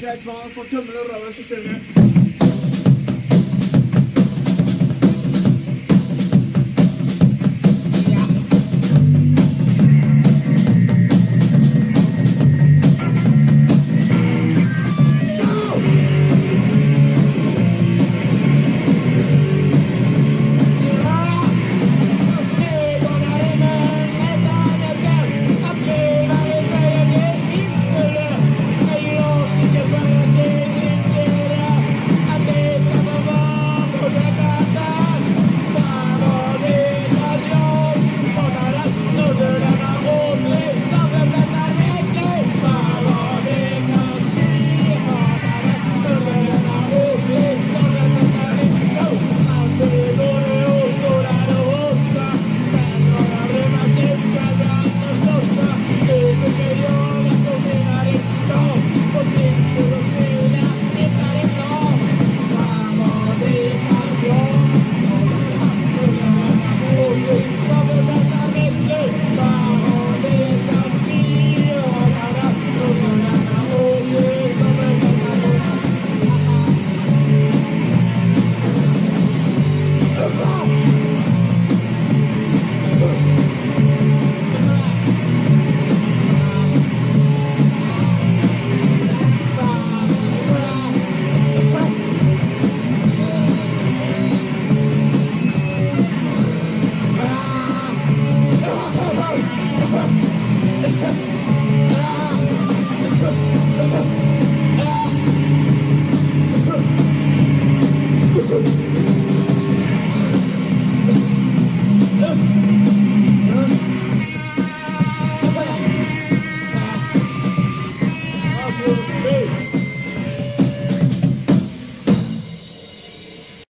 Greit, man får tømme det røret, så ser vi.